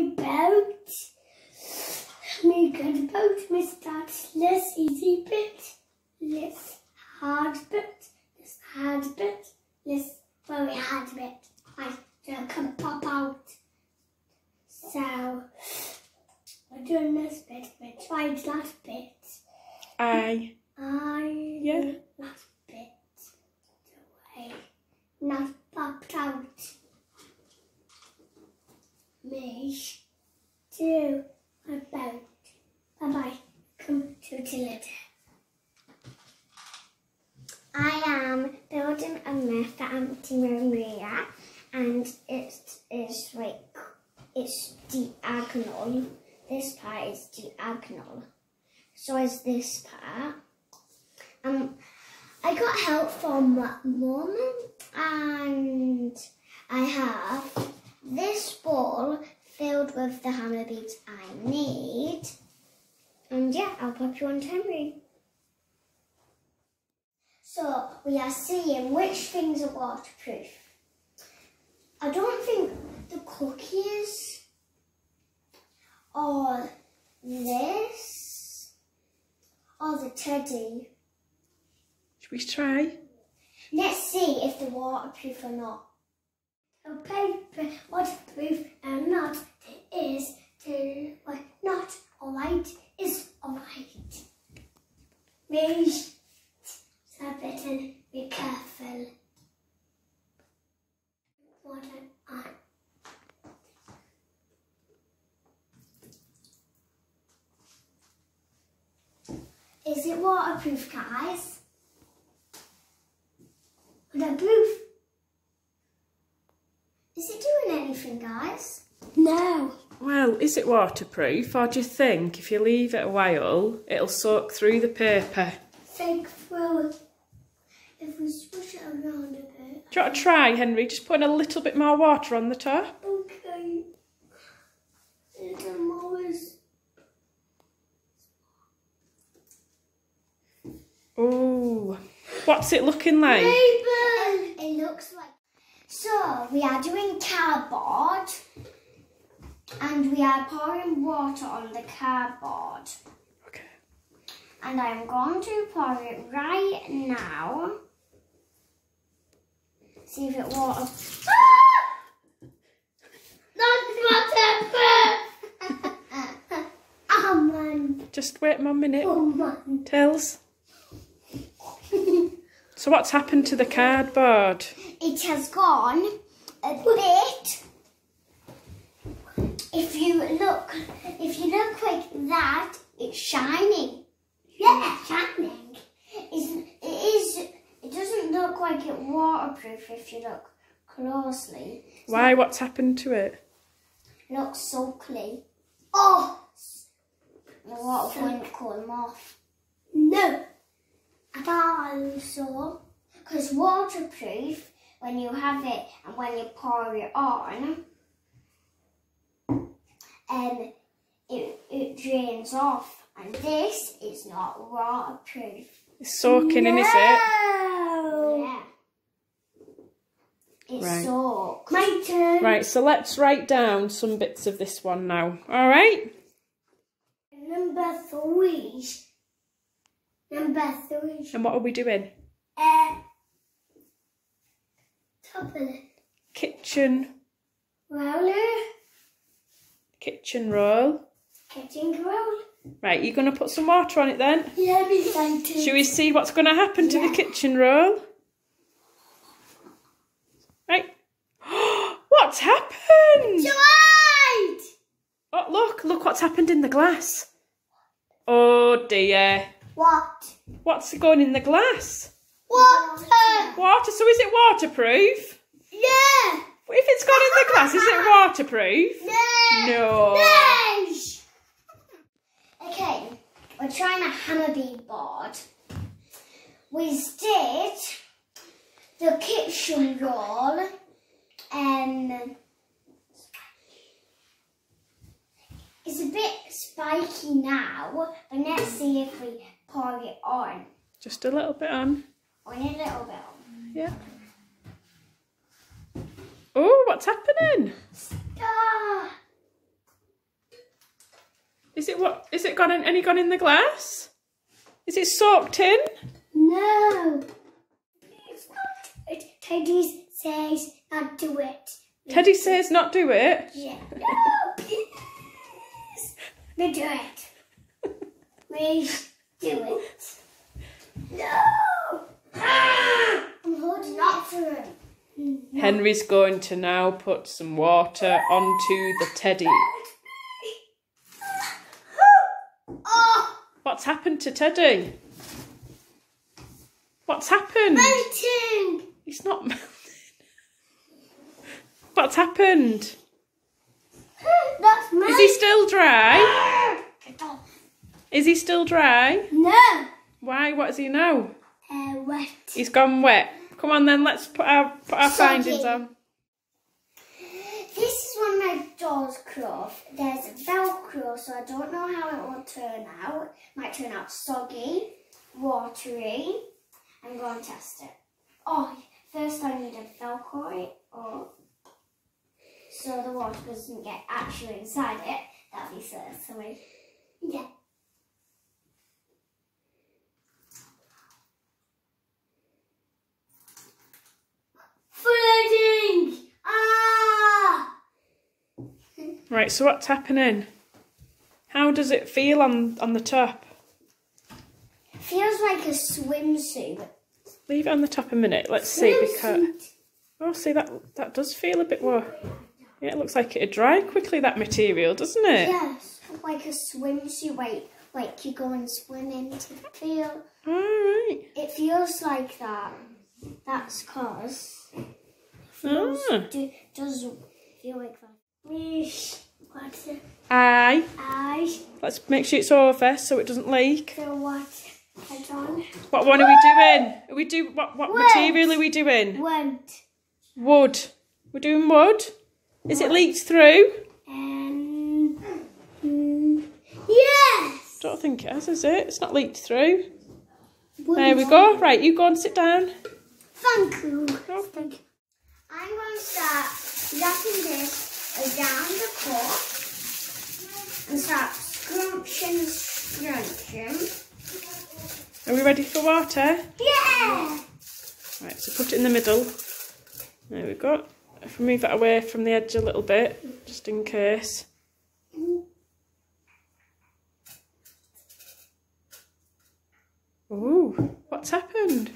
my boat. Me good boat, me starts less easy bit, less hard bit, less hard bit, less very hard bit. I still can pop out. So, we're doing this bit, we tried last bit. I. I Yeah. last bit away, not popped out. Me to about. Bye bye. Come to the later. I am building a myth for Auntie Maria, and it is like it's diagonal. This part is diagonal. So is this part. Um, I got help from mum, and I have this ball filled with the Hama beads I need. And yeah, I'll pop you on temporary. So we are seeing which things are waterproof. I don't think the cookies or this or the teddy. Should we try? Let's see if they're waterproof or not. A paper waterproof and not is to well, not alright is alright. Please stop it and be careful. What am I? Is it waterproof, guys? Waterproof? Is it doing anything, guys? No. Well, is it waterproof or do you think if you leave it a while it'll soak through the paper? Think through. If we swish it around a bit. Do you want to try, Henry? Just putting a little bit more water on the top. Okay. Little more is Oh, what's it looking like? It, it looks like. So we are doing cardboard, and we are pouring water on the cardboard. Okay. And I'm going to pour it right now. See if it water. Ah! Waterproof! oh man. Just wait one minute. Oh man. Tells. So what's happened to the cardboard? It has gone a bit. If you look, if you look like that, it's shining. Yeah, shining. It's, it is. It doesn't look like it waterproof if you look closely. Why? What's happened to it? It looks sulky. Oh, the water won't come off. No, I thought so. Because waterproof, when you have it and when you pour it on, um, it, it drains off. And this is not waterproof. It's soaking in, is it? Yeah. It's Right. soaked. My turn. Right, so let's write down some bits of this one now. All right? Number three. Number three. And what are we doing? Uh, top of it. Kitchen, Roller. kitchen roll. Kitchen roll. Right, you're going to put some water on it then? Yeah, me excited. Shall we see what's going to happen to Yeah. the kitchen roll? Right. what's happened? Right. Oh, look, look what's happened in the glass. Oh dear. What? What's going in the glass? Water. Water, so is it waterproof? Yeah. If it's gone in the glass, is it waterproof? No. No. No. Okay, we're trying a Hama bead board. We did the kitchen roll and it's a bit spiky now, but let's see if we pour it on. Just a little bit on. On a little bit on. Yeah. Oh, what's happening? Ah, Is it what? Is it gone in? Any gone in the glass? Is it soaked in? No. It's not. It, Teddy says not do it. Teddy says not do it. Yeah. No, please. We do it. We do it. No. Ah, I'm holding up for him. Henry's going to now put some water onto the teddy. Oh, What's happened to Teddy? What's happened? melting. He's not melting. What's happened? That's melting. Is he still dry? Is he still dry? No. Why? What is he now? Uh, wet. He's gone wet. Come on then, let's put our put our Soggy. findings on. This is one of my doll's cloth. There's Velcro, so I don't know how it will turn out. It Might turn out soggy, watery. I'm going to test it. Oh, first I need a Velcro it, or so the water doesn't get actually inside it. That'd be so silly. Yeah. Flooding! Ah! Right, so what's happening? How does it feel on on the top? Feels like a swimsuit. Leave it on the top a minute. Let's see because Swimsuit. oh, see that that does feel a bit more. Yeah, it looks like it'd dry quickly. That material, doesn't it? Yes, like a swimsuit. Like, like you go and swim into the feel. All right. It feels like that. That's cause feels, Ah. do, does feel like that. What's it? Aye. I Let's make sure it's over so it doesn't leak. the what? What one are we doing? Are we do what what Wood. material are we doing? Wood. Wood. We're doing wood. Is it leaked through? Um. mm, yes. Don't think it has, is it? It's not leaked through. Wood There we go. Right, you go and sit down. Thank you. Thank you. I'm going to start wrapping this around the and start scrunching, scrunching. Are we ready for water? Yeah! Right, so put it in the middle. There we go. If we move it away from the edge a little bit, just in case. Ooh, what's happened?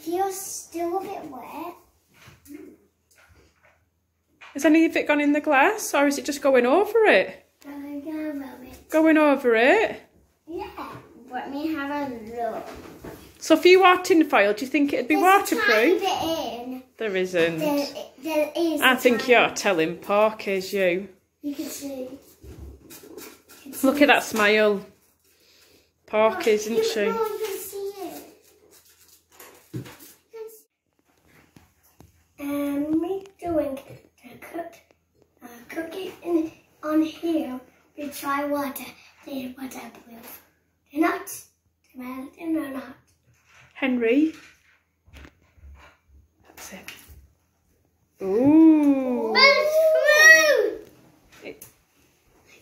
Feels still a bit wet. Has any of it gone in the glass or is it just going over it? Gonna rub it. Going over it? Yeah. Let me have a look. So if you are tin foil, do you think it'd be There's waterproof? There isn't. There, there is I think you're telling porkies, you. You can see. You can Look see at that smile. Porkies, isn't You- she? No one can see it. You can see- Um, me doing the cook, uh, cooking on here. We try water. They waterproof. They're not. They're they're not. Henry. That's it. Ooh. It-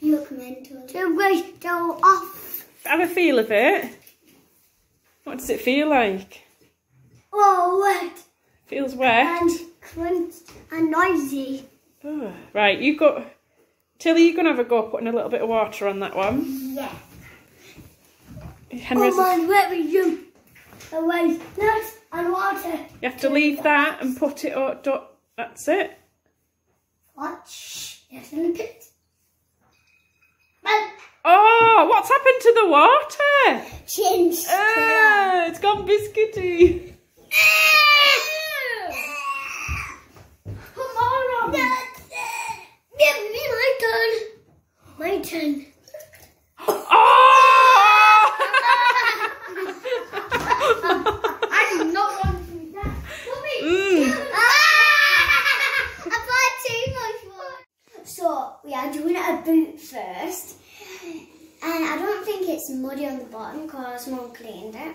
You look mental. The weight go off. Have a feel of it. What does it feel like? Oh, wet Feels wet. and crunched and noisy. Oh, Right, you go. Tilly, you're going to have a go putting a little bit of water on that one. Yeah. Henry's, Oh man, where we jump away, nuts and water. you have to leave that and put it up. do- That's it. Watch. Yes, in the pit. Oh, what's happened to the water? change. Ah, it's gone biscuity. Come on, Robin. Give me my turn. My turn. Oh! I do not want to do that. Mommy. Mm. Ah! I bought too much water. Ah! Mm. Ah! So we are doing a boot first. And I don't think it's muddy on the bottom because Mum cleaned it.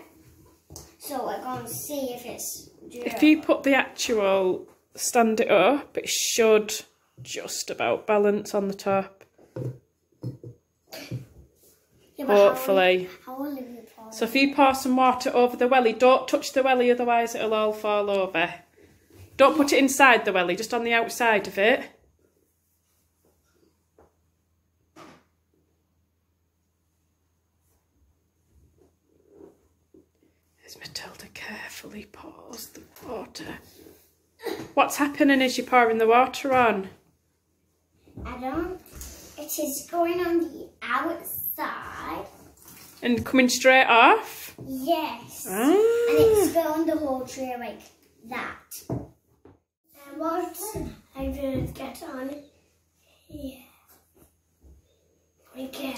So we're going to see if it's If you put the actual stand it up, it should just about balance on the top. Yeah, but how will- hopefully. How will you pour So if you pour some water over the welly, don't touch the welly, otherwise it'll all fall over. Don't put it inside the welly, just on the outside of it. As Matilda carefully pours the water. What's happening as you're pouring the water on? I don't. It is going on the outside. And coming straight off? Yes. Ah. And it's filling the whole tree like that. And what I will get on here. We go.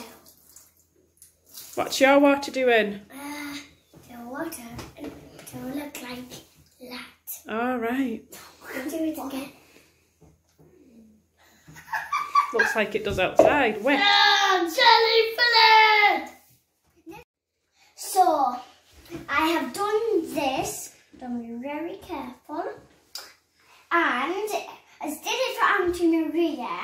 What's your water doing? Uh, the water to look like that. All right. Do it again. Looks like it does outside. Wet. jelly fillet! So, I have done this, done very careful, and I did it for Auntie Maria.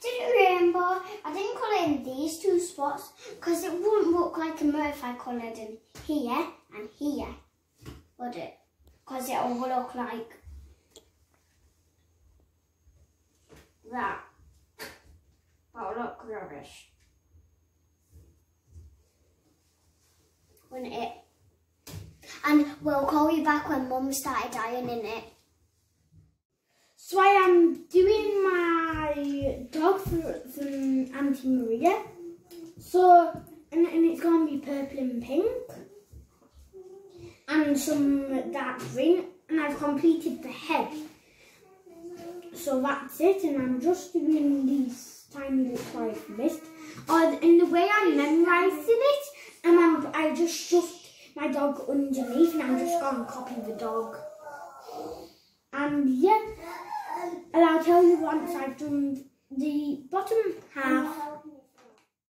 Did it rainbow. I didn't colour in these two spots because it wouldn't look like a mirror if I coloured in here and here, would it? Because it will look like that. That will look rubbish. Wouldn't it? And we'll call you back when Mum started ironing it. So I am doing my dog from Auntie Maria. So and, and it's gonna be purple and pink. And some dark green. And I've completed the head. So that's it and I'm just doing these tiny bits I've. Oh, and the way I'm memorising it, and I'm, I just shoved my dog underneath and I'm just gonna copy the dog. And yeah, and I'll tell you once I've done the bottom half